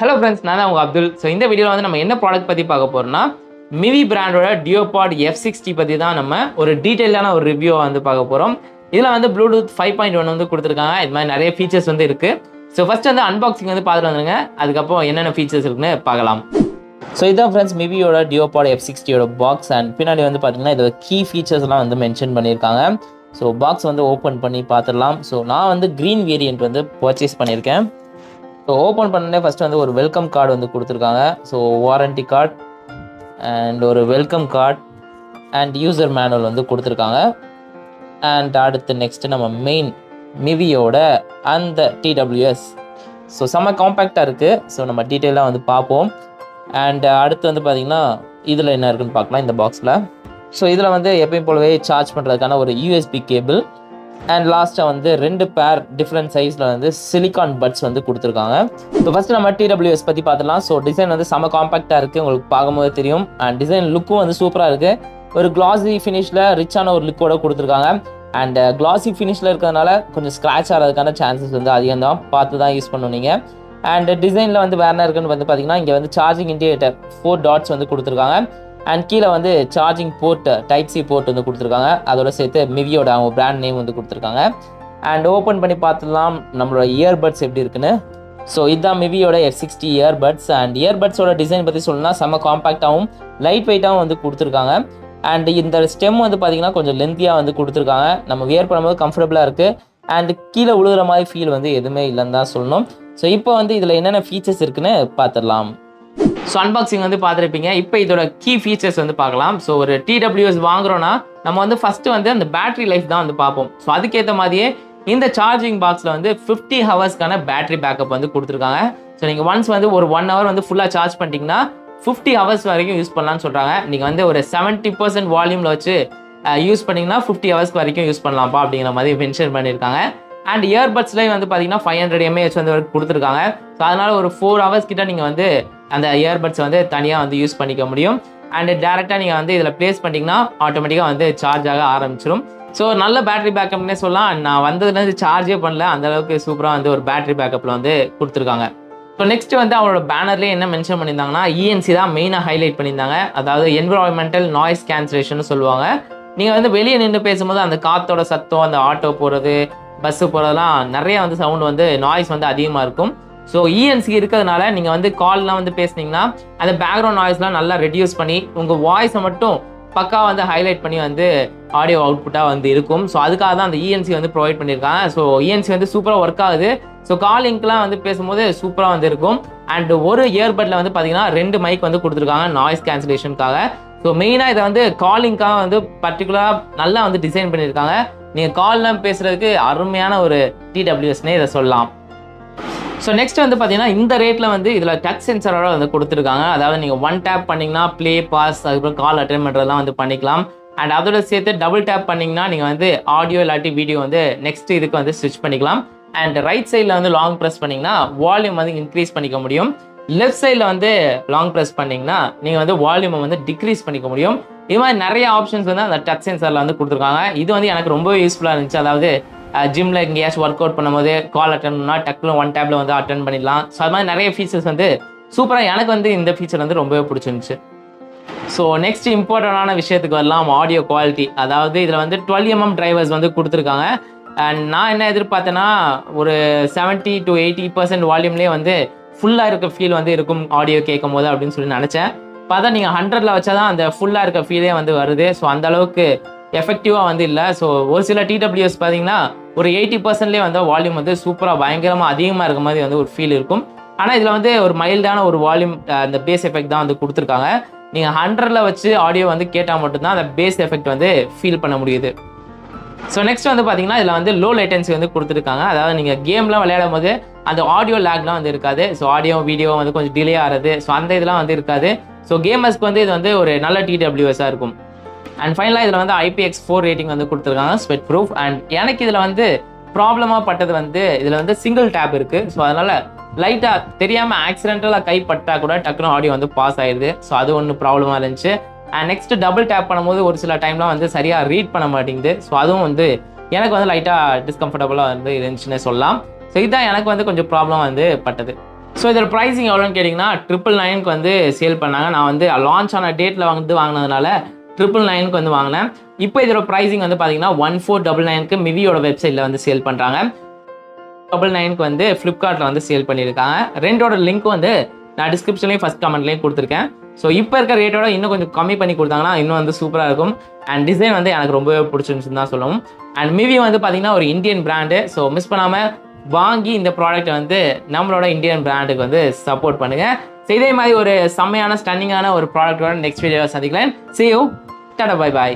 Hello friends நான் தான் உங்கள் அப்துல். ஸோ இந்த வீடியோவில் வந்து நம்ம என்ன ப்ராடக்ட் பற்றி பார்க்க போகிறோம்னா மிவி பிராண்டோட டியோபாட் எஃப் சிக்ஸ்டி பற்றி தான் நம்ம ஒரு டீட்டெயிலான ஒரு ரிவ்யூவை வந்து பார்க்க போகிறோம் இதில் வந்து ப்ளூடூத் ஃபைவ் பாயிண்ட் ஒன் வந்து கொடுத்துருக்காங்க. இது மாதிரி நிறைய ஃபீச்சர்ஸ் வந்து இருக்குது ஸோ ஃபர்ஸ்ட் வந்து அன்பாக்சிங் வந்து பார்த்துட்டு வந்துருங்க. அதுக்கப்புறம் என்னென்ன ஃபீச்சர்ஸ் இருக்குன்னு பார்க்கலாம். ஸோ இதான் ஃப்ரெண்ட்ஸ் மிவியோட டியோபாட் எஃப் சிக்ஸ்டியோட பாக்ஸ் அண்ட் பின்னாடி வந்து பார்த்தீங்கன்னா இதோட கீ ஃபீச்சர்ஸ்லாம் வந்து மென்ஷன் பண்ணியிருக்காங்க. ஸோ பாக்ஸ் வந்து ஓப்பன் பண்ணி பார்த்துடலாம். ஸோ நான் வந்து க்ரீன் வேரியண்ட் வந்து பர்ச்சேஸ் பண்ணியிருக்கேன். ஸோ ஓப்பன் பண்ணனே ஃபஸ்ட்டு வந்து ஒரு வெல்கம் கார்டு வந்து கொடுத்துருக்காங்க. ஸோ வாரண்டி கார்டு அண்ட் ஒரு welcome card and user manual வந்து கொடுத்துருக்காங்க. அண்ட் அடுத்து நெக்ஸ்ட்டு நம்ம மெயின் மிவியோட அந்த டிடபிள்யூஎஸ் ஸோ செம்ம காம்பேக்டாக இருக்குது ஸோ நம்ம டீட்டெயிலாக வந்து பார்ப்போம். அண்ட் அடுத்து வந்து பார்த்திங்கன்னா இதில் என்ன இருக்குன்னு பார்க்கலாம் இந்த பாக்ஸில் ஸோ இதில் வந்து எப்பயும் போலவே சார்ஜ் பண்ணுறதுக்கான ஒரு யூஎஸ்பி கேபிள் அண்ட் லாஸ்ட்டாக வந்து ரெண்டு பேர் டிஃப்ரெண்ட் சைஸில் வந்து சிலிகான் பட்ஸ் வந்து கொடுத்துருக்காங்க. ஸோ ஃபஸ்ட்டு நம்ம டிடபிள்யூஎஸ் பற்றி பார்த்துலாம் ஸோ டிசைன் வந்து செம்ம காம்பேக்டாக இருக்குது உங்களுக்கு பார்க்கும்போது தெரியும். அண்ட் டிசைன் லுக்கும் வந்து சூப்பராக இருக்குது ஒரு கிளாஸி ஃபினிஷில் ரிச்சான ஒரு லுக்கோட கொடுத்துருக்காங்க. அண்ட் கிளாஸி uh, ஃபினிஷில் இருக்கிறதுனால கொஞ்சம் ஸ்க்ராட்ச் ஆகிறதுக்கான சான்சஸ் வந்து அதிகம் தான் பார்த்து தான் யூஸ் பண்ணும் நீங்கள் அண்ட் டிசைனில் வந்து வேறு என்ன இருக்குன்னு வந்து பார்த்தீங்கன்னா இங்கே வந்து சார்ஜிங் இண்டிகேட்டர் ஃபோர் டாட்ஸ் வந்து கொடுத்துருக்காங்க. அண்ட் கீழே வந்து charging port type C port வந்து கொடுத்துருக்காங்க. அதோட சேர்த்து மிவியோட அவங்க பிராண்ட் நேம் வந்து கொடுத்துருக்காங்க. அண்ட் ஓப்பன் பண்ணி பார்த்துலாம் நம்மளோட இயர்பட்ஸ் எப்படி இருக்குன்னு. ஸோ இதுதான் மிவியோட எஃப் சிக்ஸ்டி இயர்பட்ஸ் அண்ட் இயர்பட்ஸோட டிசைன் பற்றி சொல்லணும்னா செம்ம காம்பேக்டாகவும் லைட் வெயிட்டாகவும் வந்து கொடுத்துருக்காங்க. அண்ட் இந்த ஸ்டெம் வந்து பார்த்தீங்கன்னா கொஞ்சம் லென்த்தியாக வந்து கொடுத்துருக்காங்க. நம்ம வியர் பண்ணும்போது கம்ஃபர்டபுளாக இருக்குது அண்ட் கீழே விழுகிற மாதிரி ஃபீல் வந்து எதுவுமே இல்லைன்னு தான் சொல்லணும். ஸோ இப்போ வந்து இதில் என்னென்ன ஃபீச்சர்ஸ் இருக்குன்னு பார்த்துடலாம். ஸோ அன்பாக்சிங் வந்து பார்த்துருப்பீங்க. இப்போ இதோட கீ ஃபீச்சர்ஸ் வந்து பார்க்கலாம். ஸோ ஒரு டிடபிள்யூஎஸ் வாங்குறோன்னா நம்ம வந்து ஃபஸ்ட்டு வந்து அந்த பேட்டரி லைஃப் தான் வந்து பார்ப்போம். ஸோ அதுக்கேற்ற மாதிரியே இந்த சார்ஜிங் பாக்ஸில் வந்து ஃபிஃப்டி ஹவர்ஸ்க்கான பேட்டரி பேக்கப் வந்து கொடுத்துருக்காங்க. ஸோ நீங்கள் ஒன்ஸ் வந்து ஒரு ஒன் ஹவர் வந்து ஃபுல்லாக சார்ஜ் பண்ணிட்டீங்கன்னா ஃபிஃப்டி ஹவர்ஸ் வரைக்கும் யூஸ் பண்ணலாம்னு சொல்கிறாங்க நீங்கள் வந்து ஒரு செவன்ட்டி பர்சன்ட் வால்யூமில் வச்சு யூஸ் பண்ணிங்கன்னா ஃபிஃப்டி ஹவர்ஸ்க்கு வரைக்கும் யூஸ் பண்ணலாம்ப்பா அப்படிங்கிற மாதிரி மென்ஷன் பண்ணியிருக்காங்க. அண்ட் இயர்பட்ஸ்லேயும் வந்து பார்த்தீங்கன்னா ஃபைவ் ஹண்ட்ரட் எம்ஏஹெச் வந்து கொடுத்துருக்காங்க. ஸோ அதனால் ஒரு ஃபோர் ஹவர்ஸ் கிட்ட நீங்கள் வந்து அந்த இயர்பட்ஸ் வந்து தனியாக வந்து யூஸ் பண்ணிக்க முடியும். அண்டு டேரெக்டாக நீங்கள் வந்து இதில் ப்ளேஸ் பண்ணிங்கன்னா ஆட்டோமேட்டிக்காக வந்து சார்ஜ் ஆக ஆரம்பிச்சிடும் ஸோ நல்ல பேட்டரி பேக்கப்னே சொல்லலாம். நான் வந்ததுலேருந்து சார்ஜே பண்ணல. அந்தளவுக்கு சூப்பராக வந்து ஒரு பேட்டரி பேக்கப்பில் வந்து கொடுத்துருக்காங்க. ஸோ நெக்ஸ்ட் வந்து அவரோட பேனர்லேயே என்ன மென்ஷன் பண்ணியிருந்தாங்கன்னா இஎன்சி தான் மெயினாக ஹைலைட் பண்ணியிருந்தாங்க. அதாவது என்விரான்மெண்டல் நாய்ஸ் கேன்சலேஷன் சொல்லுவாங்க. நீங்கள் வந்து வெளியே நின்று பேசும்போது அந்த காற்றோட சத்தம் அந்த ஆட்டோ போகிறது பஸ்ஸு போகிறதெல்லாம் நிறைய வந்து சவுண்ட் வந்து நாய்ஸ் வந்து அதிகமாக இருக்கும். ஸோ இஎன்சி இருக்கிறதுனால நீங்கள் வந்து கால்லாம் வந்து பேசுனீங்கன்னா அந்த பேக்ரவுண்ட் நாய்ஸ்லாம் நல்லா ரெடியூஸ் பண்ணி உங்கள் வாய்ஸை மட்டும் பக்கா வந்து ஹைலைட் பண்ணி வந்து ஆடியோ அவுட்புட்டாக வந்து இருக்கும். ஸோ அதுக்காக தான் அந்த இஎன்சி வந்து ப்ரொவைட் பண்ணியிருக்காங்க. ஸோ இஎன்சி வந்து சூப்பராக ஒர்க் ஆகுது. ஸோ காலிங்க்லாம் வந்து பேசும்போது சூப்பராக வந்து இருக்கும். அண்ட் ஒரு இயர்பட்டில் வந்து பார்த்தீங்கன்னா ரெண்டு மைக் வந்து கொடுத்துருக்காங்க நாய்ஸ் கேன்சலேஷனுக்காக ஸோ மெயினாக இதை வந்து காலிங்க்காக வந்து பர்டிகுலராக நல்லா வந்து டிசைன் பண்ணியிருக்காங்க. நீங்கள் கால்லாம் பேசுகிறதுக்கு அருமையான ஒரு டிடபிள்யூஎஸ்னே இதை சொல்லலாம். ஸோ நெக்ஸ்ட் வந்து பார்த்தீங்கன்னா இந்த ரேட்டில் வந்து இதில் டச் சென்சரோட வந்து கொடுத்துருக்காங்க. அதாவது நீங்கள் ஒன் டேப் பண்ணிங்கன்னா ப்ளே பாஸ் அதுக்கப்புறம் கால் அட்டன் பண்ணுறதுலாம் வந்து பண்ணிக்கலாம். அண்ட் அதோட சேர்த்து டபுள் டேப் பண்ணிங்கன்னா நீங்கள் வந்து ஆடியோ இல்லாட்டி வீடியோ வந்து நெக்ஸ்ட் இதுக்கு வந்து ஸ்விட்ச் பண்ணிக்கலாம். அண்ட் ரைட் சைடில் வந்து லாங் ப்ரெஸ் பண்ணிங்கன்னா வால்யூம் வந்து இன்க்ரீஸ் பண்ணிக்க முடியும். லெஃப்ட் சைடில் வந்து லாங் ப்ரெஸ் பண்ணிங்கன்னா நீங்கள் வந்து வால்யூமை வந்து டிக்ரீஸ் பண்ணிக்க முடியும். இது மாதிரி நிறைய ஆப்ஷன்ஸ் வந்து அந்த டச் சென்சரில் வந்து கொடுத்துருக்காங்க. இது வந்து எனக்கு ரொம்ப யூஸ்ஃபுல்லாக இருந்துச்சு. அதாவது ஜிம்மில் எங்கேயாச்சும் ஒர்க் அவுட் பண்ணும்போது கால் அட்டன் பண்ணால் டக்குனு ஒன் டேப்பில் வந்து அட்டன் பண்ணிடலாம். ஸோ அது மாதிரி நிறைய ஃபீச்சர்ஸ் வந்து சூப்பராக எனக்கு வந்து இந்த ஃபீச்சர் வந்து ரொம்பவே பிடிச்சிருந்துச்சு. ஸோ நெக்ஸ்ட் இம்பார்ட்டண்டான விஷயத்துக்கு வரலாம் ஆடியோ குவாலிட்டி அதாவது இதில் வந்து டுவெல் எம்எம் டிரைவர்ஸ் வந்து கொடுத்துருக்காங்க. அண்ட் நான் என்ன எதிர்பார்த்தேன்னா ஒரு செவன்ட்டி டு எயிட்டி பர்சன்ட் வால்யூம்லேயே வந்து ஃபுல்லாக இருக்க ஃபீல் வந்து இருக்கும் ஆடியோ கேட்கும் போது அப்படின்னு சொல்லி நினச்சேன். பார்த்தா நீங்கள் ஹண்ட்ரடில் வச்சா தான் அந்த ஃபுல்லாக இருக்க ஃபீலே வந்து வருது. ஸோ அந்த அளவுக்கு எஃபெக்டிவாக வந்து இல்லை. ஸோ ஒரு சில டிடபிள்யூஎஸ் பார்த்தீங்கன்னா ஒரு எயிட்டி பர்சன்ட்லேயே வந்து வால்யூம் வந்து சூப்பராக பயங்கரமாக அதிகமாக இருக்க மாதிரி வந்து ஒரு ஃபீல் இருக்கும். ஆனால் இதில் வந்து ஒரு மைல்டான ஒரு வால்யூம் அந்த பேஸ் எஃபெக்ட் தான் வந்து கொடுத்துருக்காங்க. நீங்கள் ஹண்ட்ரடில் வச்சு ஆடியோ வந்து கேட்டால் மட்டும்தான் அந்த பேஸ் எஃபெக்ட் வந்து ஃபீல் பண்ண முடியுது. ஸோ நெக்ஸ்ட் வந்து பார்த்தீங்கன்னா இதில் வந்து லோ லைட்டன்சி வந்து கொடுத்துருக்காங்க. அதாவது நீங்கள் கேம்லாம் விளையாடும் போது அந்த ஆடியோ லேக்லாம் வந்து இருக்காது. ஸோ ஆடியோ வீடியோ வந்து கொஞ்சம் டிலே ஆகிறது ஸோ அந்த இதெல்லாம் வந்து இருக்காது. ஸோ கேமர்ஸ்க்கு வந்து இது வந்து ஒரு நல்ல டிடபிள்யூஎஸாக இருக்கும். அண்ட் ஃபைனலாக இதில் வந்து ஐபிஎக்ஸ் ஃபோர் ரேட்டிங் வந்து கொடுத்துருக்காங்க ஸ்வெட் ப்ரூஃப் அண்ட் எனக்கு இதில் வந்து ப்ராப்ளமாக பட்டது வந்து இதில் வந்து சிங்கிள் டேப் இருக்குது ஸோ அதனால் லைட்டாக தெரியாமல் ஆக்சிடென்டலாக கை கூட டக்குனு ஆடியோ வந்து பாஸ் ஆயிடுது ஸோ அது ஒன்று ப்ராப்ளமாக இருந்துச்சு. அண்ட் நெக்ஸ்ட் டபுள் டேப் பண்ணும்போது ஒரு சில டைம்லாம் வந்து சரியாக ரீட் பண்ண மாட்டேங்குது. ஸோ அதுவும் வந்து எனக்கு வந்து லைட்டாக டிஸ்கம்ஃபர்டபுளாக வந்து இருந்துச்சுன்னே சொல்லலாம். ஸோ இதுதான் எனக்கு வந்து கொஞ்சம் ப்ராப்ளம் வந்து பட்டது. ஸோ இதில் ப்ரைஸிங் எவ்வளோன்னு கேட்டிங்கன்னா ட்ரிபிள் நைனுக்கு வந்து சேல் பண்ணாங்க. நான் வந்து லான்ச் ஆன டேட்டில் வந்து வாங்கினதுனால ட்ரிபிள் நைனுக்கு வந்து வாங்கினேன். இப்போ இதோட ப்ரைஸிங் வந்து பார்த்தீங்கன்னா ஒன் ஃபோர் டபுள் நைனுக்கு மிவியோட வெப்சைட்டில் வந்து சேல் பண்ணுறாங்க டபுள் நைனுக்கு வந்து ஃப்ளிப்கார்ட்டில் வந்து சேல் பண்ணியிருக்காங்க. ரெண்டோட லிங்க் வந்து நான் டிஸ்கிரிப்ஷன்லேயும் ஃபஸ்ட் கமெண்ட்லேயும் கொடுத்துருக்கேன். ஸோ இப்போ இருக்க ரேட்டோட இன்னும் கொஞ்சம் கம்மி பண்ணி கொடுத்தாங்கன்னா இன்னும் வந்து சூப்பராக இருக்கும். அண்ட் டிசைன் வந்து எனக்கு ரொம்பவே பிடிச்சிருந்துச்சுன்னு தான் சொல்லணும். அண்ட் மிவி வந்து பார்த்தீங்கன்னா ஒரு இந்தியன் பிராண்டு ஸோ மிஸ் பண்ணாமல் வாங்கி இந்த ப்ராடக்ட்டை வந்து நம்மளோட இந்தியன் பிராண்டுக்கு வந்து சப்போர்ட் பண்ணுங்கள் ஸோ இதே மாதிரி ஒரு செம்மையான ஸ்டன்னிங்கான ஒரு ப்ராடக்டோட நெக்ஸ்ட் வீடியோவை சந்திக்கிறேன். See you tata bye bye